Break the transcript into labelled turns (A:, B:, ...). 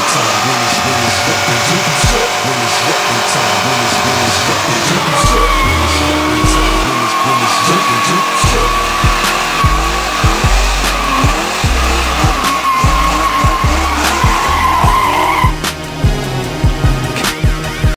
A: beats on Groove